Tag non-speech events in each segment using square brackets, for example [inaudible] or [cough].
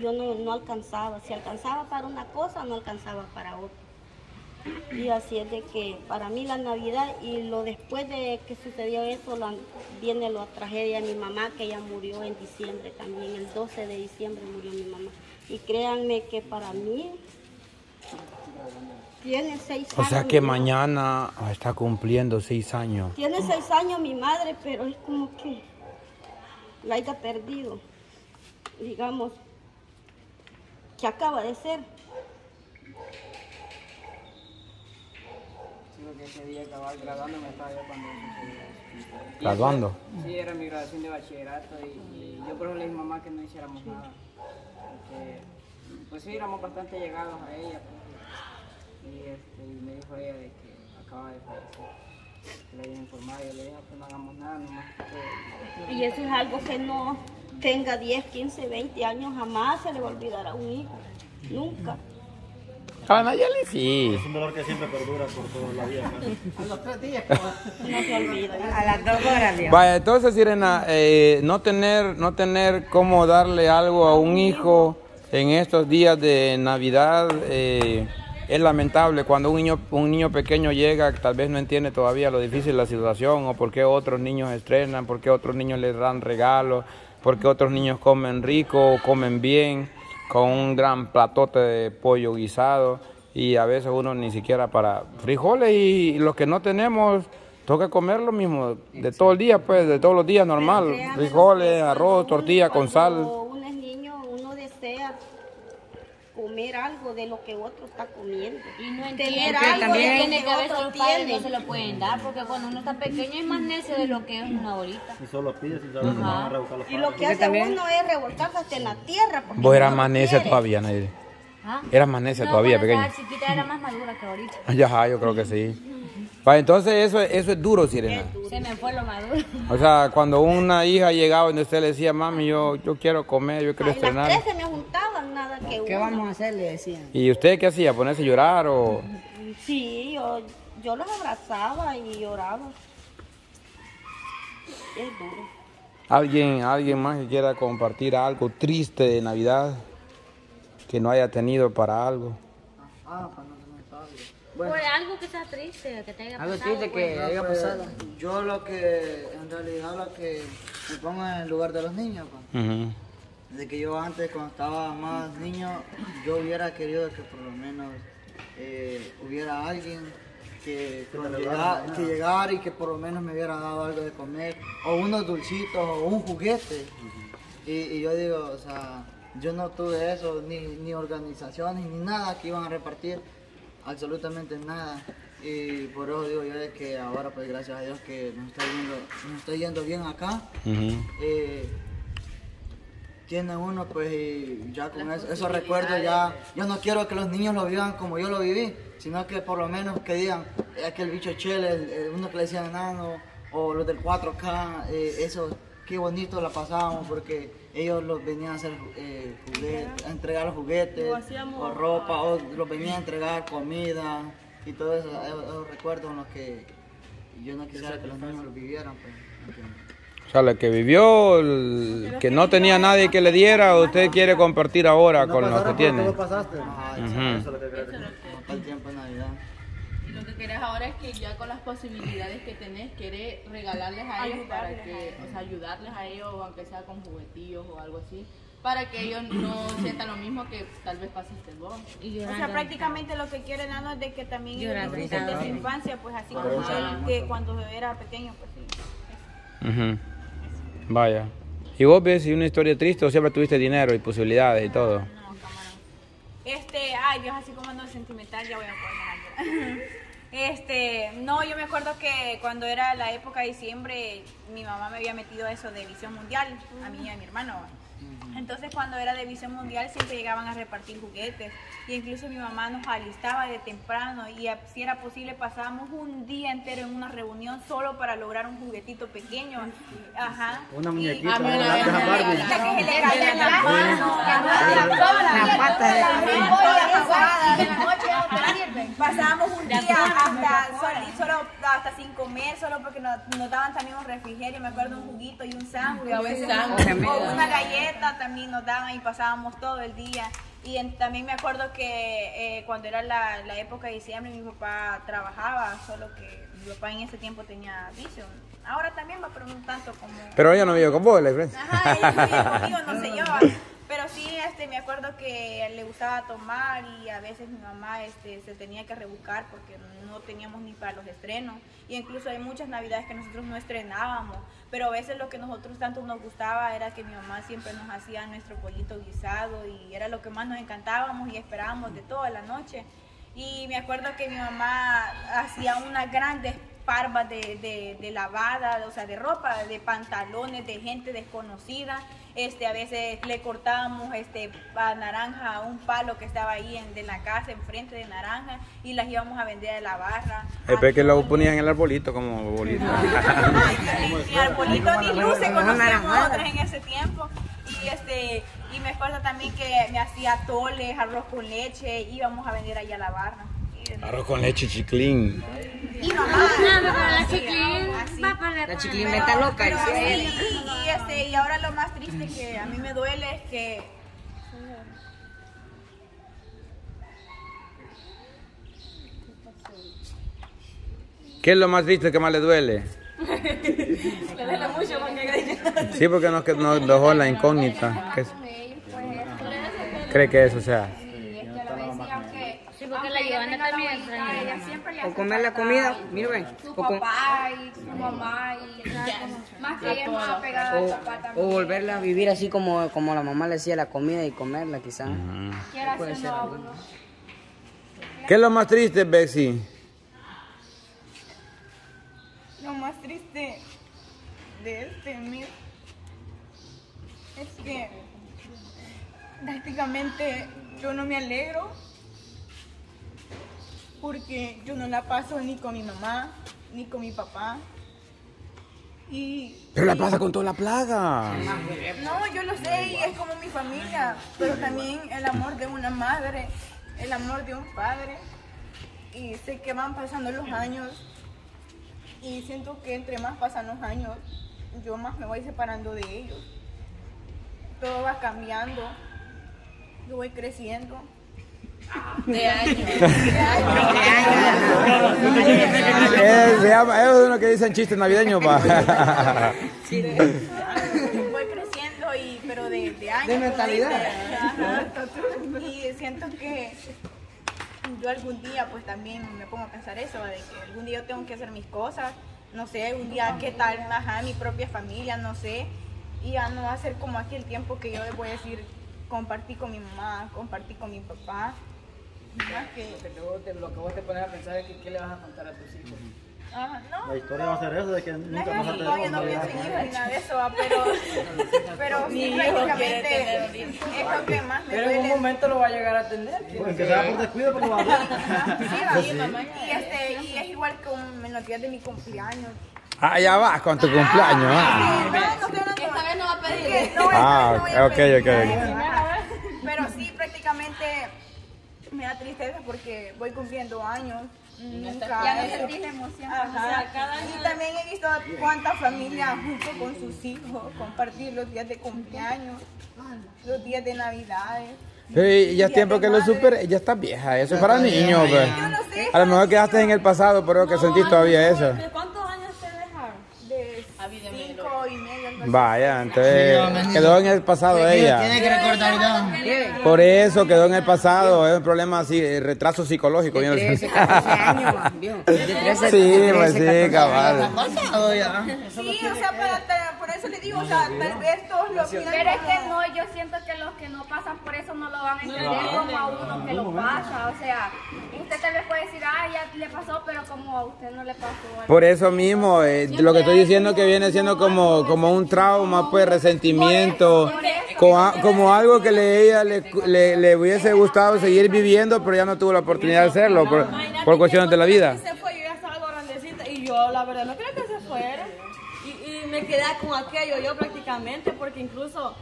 Yo no, no alcanzaba, si alcanzaba para una cosa, no alcanzaba para otra. Y así es de que para mí la Navidad y lo después de que sucedió eso, la- viene la tragedia de mi mamá, que ella murió en diciembre también, el 12 de diciembre murió mi mamá. Y créanme que para mí tiene seis O años. sea que mañana está cumpliendo seis años. Tiene seis años mi madre, pero es como que la haya perdido. Digamos, que acaba de ser. Sí, porque ese día estaba graduándome, estaba yo cuando sucedió eso. Y ¿Graduando? Sí, era mi graduación de bachillerato y, y yo por eso le dije a mi mamá que no hiciéramos nada. Porque, pues sí, éramos bastante llegados a ella. pues, y, este, y me dijo ella de que acaba de fallecer. Que le informado y yo le dije, "Ah, pues no hagamos nada, nomás que... Y eso es algo que no tenga 10, 15, 20 años, jamás se le va a olvidar a un hijo. Nunca. A Nayeli sí. Es un dolor que siempre perdura por toda la vida. A los tres días, No se olvida. A las dos horas, Dios. Vaya, entonces, Sirena, eh, no tener, no tener cómo darle algo a un hijo en estos días de Navidad eh, es lamentable. Cuando un niño, un niño pequeño llega, tal vez no entiende todavía lo difícil de la situación o por qué otros niños estrenan, por qué otros niños les dan regalos, por qué otros niños comen rico comen bien, con un gran platote de pollo guisado y a veces uno ni siquiera para frijoles y los que no tenemos toca comer lo mismo de todo el día, pues de todos los días normal, frijoles, arroz, tortilla con sal. Cuando uno es niño, uno desea comer algo de lo que otro está comiendo. Y no Tener entiende algo también- de tiene que otro los padres tiene. no se lo pueden dar porque cuando uno está pequeño es más necio de lo que es una ahorita. Y solo y sabes que van a revocar los Y lo padres. que hace uno es revolcarse hasta en la tierra. porque Vos eras uno más no necia todavía, Nadir. ¿Ah? Eras más necia No, todavía, pequeña. chiquita era más madura que ahorita. [laughs] Ya, yo creo que sí. Entonces eso, eso es duro, Sirena. Se me fue lo maduro. O sea, cuando una hija llegaba y usted le decía, mami, yo, yo quiero comer, yo quiero Ay, las estrenar. tres se me nada que ¿Qué una. vamos a hacer? Le decían. ¿Y usted qué hacía? ¿Ponerse a llorar o...? Sí, yo, yo los abrazaba y lloraba. Es duro. ¿Alguien, alguien más que quiera compartir algo triste de Navidad? Que no haya tenido para algo. Ah, para no tener padre. Por algo que sea triste, que te haya Algo pasado. triste pues. que haya Pues, pasado. yo lo que, en realidad lo que me pongo en el lugar de los niños, pues. Ujú. De que yo antes, cuando estaba más niño, yo hubiera querido que por lo menos eh, hubiera alguien que, llegara, que llegara y que por lo menos me hubiera dado algo de comer, o unos dulcitos, o un juguete. Y, y yo digo, o sea, yo no tuve eso, ni, ni organizaciones, ni nada que iban a repartir, absolutamente nada. Y por eso digo yo de que ahora, pues gracias a Dios que nos está yendo, nos está yendo bien acá. Eh, tiene uno pues y ya con eso- esos recuerdos ya yo no quiero que los niños lo vivan como yo lo viví sino que por lo menos que digan "Eh, aquel bicho chele el- el uno que le decían enano o los del 4K eh, eso qué bonito la pasábamos porque ellos los venían a hacer eh, juguetes, a entregar los juguetes o ropa o los venían a entregar comida y todo eso esos, esos recuerdos en los que yo no quisiera que los niños lo vivieran pues, ¿entiendes? O sea, la que vivió, el que no tenía nadie que le diera, usted quiere compartir ahora No con lo que tiene. lo pasaste. Ajá. Eso es lo que creo. Tiempo Navidad. Y lo que querés ahora es que ya con las posibilidades que tenés, querés regalarles a ellos para que, o sea, ayudarles a ellos, aunque sea con juguetillos o algo así, para que ellos no sientan lo mismo que tal vez pasaste vos. Y O sea, prácticamente lo que quiere Nano es de que también ellos de su infancia, pues así como él, que cuando era pequeño, pues sí. Ujú. Vaya. ¿Y vos ves si una historia triste o siempre tuviste dinero y posibilidades y todo? No, camarón. Este, ay, Dios, así como ando sentimental, ya voy a poner [laughs] Este, no, yo me acuerdo que cuando era la época de diciembre, mi mamá me había metido eso de visión mundial, a mí y a mi hermano. Entonces cuando era de visión mundial siempre llegaban a repartir juguetes y incluso mi mamá nos alistaba de temprano y si era posible pasábamos un día entero en una reunión solo para lograr un juguetito pequeño. Ajá. Una Y- muñequita, A mí una una lápiz vez me Barbie. regalaron. que se le caía en la mano, La pata de la noche, Pasábamos un día hasta, solo, solo hasta sin comer, solo porque nos, nos daban también un refrigerio, me acuerdo un juguito y un sándwich, a veces, o una galleta también nos daban y pasábamos todo el día. Y en- también me acuerdo que eh, cuando era la, la época de diciembre mi papá trabajaba, solo que mi papá en ese tiempo tenía vision. Ahora también va, pero no tanto como... Pero ella no vive con vos, la diferencia. Ajá, ella no vive conmigo, no sé yo. [laughs] Pero sí, este, me acuerdo que le gustaba tomar y a veces mi mamá este, se tenía que rebuscar porque no teníamos ni para los estrenos. Y incluso hay muchas navidades que nosotros no estrenábamos. Pero a veces lo que nosotros tanto nos gustaba era que mi mamá siempre nos hacía nuestro pollito guisado y era lo que más nos encantábamos y esperábamos de toda la noche. Y me acuerdo que mi mamá hacía unas grandes parvas de, de, de lavada, o sea, de ropa, de pantalones, de gente desconocida. Este, a veces le cortábamos este, a naranja un palo que estaba ahí en, de la casa, enfrente de naranja, y las íbamos a vender a la barra. Espera que lo ponían en el arbolito como bolito. [laughs] Y arbolito ni luces conocíamos nosotros en ese tiempo. Y este y me acuerdo también que me hacía toles, arroz con leche, íbamos a vender allá a la barra. Arroz con leche chiclín. Y mamá, No, pero la chiclín así. va para La chiquilín Pero- está loca. pero y, y, este, y ahora lo más triste que a mí me duele es que ¿Qué es lo más triste que más le duele? Sí, porque nos, que- nos dejó la incógnita. ¿Qué es? ¿Cree que eso sea? Sí, porque la Giovanna también extraña. Ella siempre le O comer la comida, mira ven. Su O, papá y su mamá y más que ella es más apegada al papá o volverla a vivir así como, como la mamá le decía la comida y comerla quizás. A uno. ¿Qué es lo más triste, Bexy? lo más triste de este mes es que prácticamente yo no me alegro porque yo no la paso ni con mi mamá ni con mi papá y Pero la pasa con toda la plaga. no, yo lo sé y es como mi familia, pero también el amor de una madre, el amor de un padre. Y sé que van pasando los años y siento que entre más pasan los años, yo más me voy separando de ellos. Todo va cambiando, yo voy creciendo. Eh, se llama, es uno que dicen chistes navideños, pa. voy creciendo y pero de, de años De mentalidad. y siento que yo algún día pues también me pongo a pensar eso de que algún día yo tengo que hacer mis cosas no sé un día qué tal ajá, mi propia familia no sé y ya no va a ser como aquí el tiempo que yo les voy a decir compartí con mi mamá compartí con mi papá más que Lo que vos te pones a pensar es que qué le vas a contar a tus hijos. ah, no La historia va a ser eso de que no, nunca es vas a que tener no pienso en hijos ni nada de eso, va, pero, [laughs] pero sí, prácticamente es lo que más me Pero en un momento lo va a llegar a tener. Aunque sea por descuido, pero lo va a hacer. Sí, va, y, este, y es igual como en los días de mi cumpleaños. Ah, ya vas con tu cumpleaños. ah. Sí, no, no no va a pedir. porque no voy a- Ah, no voy a ok, pedir ok, nada ok. de eso, ajá. Pero sí, prácticamente me da tristeza porque voy cumpliendo años. Nunca Ya no he- sentís la emoción. Ajá. Y también he visto cuántas familias junto con sus hijos compartir los días de cumpleaños, los días de navidades. Sí, ya es tiempo que lo supere. Ya está vieja, eso es para niños. pues. No sé. A lo mejor quedaste en el pasado, pero que sentís todavía eso. cuántos años te dejaron? De cinco y medio. algo así. Vaya, entonces quedó en el pasado ella. Tiene que recordar ya. Por eso quedó en el pasado, es un problema así, eh, retraso psicológico. yo no sé. 13, 14 años, [laughs] viejo. De 13, Sí, 13, pues sí, 14 cabal. Pasado ya. Sí, o sea, eso le digo, o sea, tal vez todos lo Pero es que no, yo siento que los que no pasan por eso no lo van a entender como a uno que lo pasa. O sea, usted tal vez puede decir, ah, ya le pasó, pero como a usted no le pasó. Por eso mismo, eh, lo que estoy diciendo que viene siendo como, como un trauma, pues resentimiento, como, como algo que le, ella le, le, le hubiese gustado seguir viviendo, pero ya no tuvo la oportunidad de hacerlo por, por cuestiones de la vida. Se fue, yo ya estaba grandecita y yo la verdad no quería que se fuera. Me quedé con aquello yo prácticamente porque incluso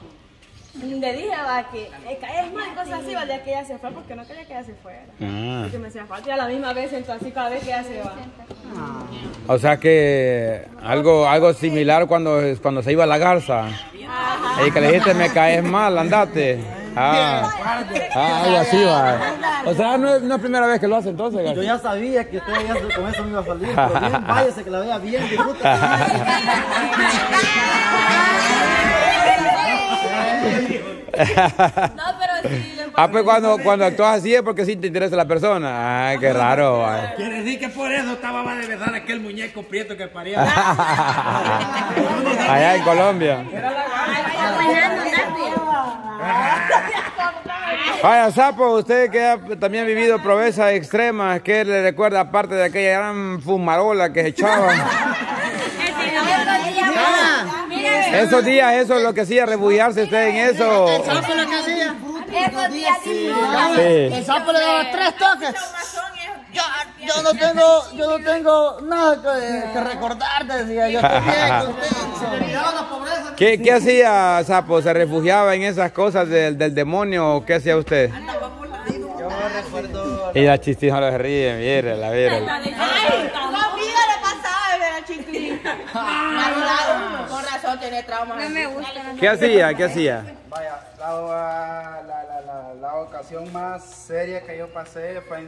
le dije va que eh, caes mal, cosas así, valía que ella se fue porque no quería que ella se fuera. Ah. Porque me hacía falta y a la misma vez siento así cada vez que ella se va. O sea que algo, algo similar cuando, cuando se iba a la garza. Y que le dijiste, me caes mal, andate. Ah, ah algo así va. O sea, no es, no es primera vez que lo hace entonces. Yo ya sabía que todavía con eso me iba a salir, pero bien, váyase que la vea bien, disfruta. No, pero sí. Ah, pues cuando, cuando actúas así es porque sí te interesa la persona. Ay, qué raro. Quiere decir que por eso estaba va de besar aquel muñeco prieto que paría. [laughs] Allá en Colombia. [laughs] Vaya, Sapo, usted que ha también vivido proezas extremas, ¿qué le recuerda aparte de aquella gran fumarola que se echaba? Esos días, eso es lo que hacía, refugiarse usted en eso. Esos días Sí. El sapo le daba tres toques. Yo, yo no tengo, yo no tengo nada que, que recordar, decía yo. [laughs] Estoy bien, contento. ¿Qué, qué hacía Sapo? ¿Se refugiaba en esas cosas del, del demonio o qué hacía usted? Yo recuerdo. Y la chistija lo ríe, mírala, mírala. Ay, conmigo le pasaba de ver a. Con razón tiene traumas. No me gusta. ¿Qué hacía? ¿Qué hacía? Vaya, la, la, la, la, la ocasión más seria que yo pasé fue,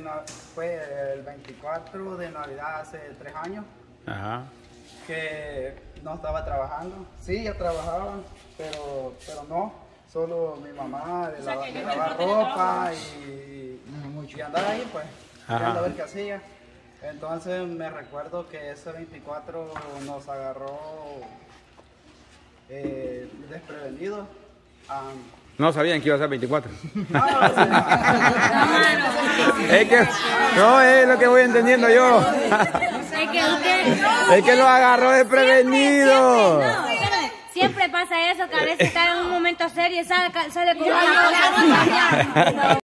fue el 24 de Navidad hace tres años, Ajá. que no estaba trabajando. Sí, ya trabajaba, pero, pero no. Solo mi mamá de, la- de lavar ropa y, y andar ahí, pues, a ver qué hacía. Entonces me recuerdo que ese 24 nos agarró eh, desprevenidos. Am, No sabían que iba a ser 24. es que, no, es lo que voy entendiendo yo. Es que usted... es que lo agarró desprevenido. No, espérame. Siempre pasa eso, que a veces está en un momento serio y sale, sale con una cosa.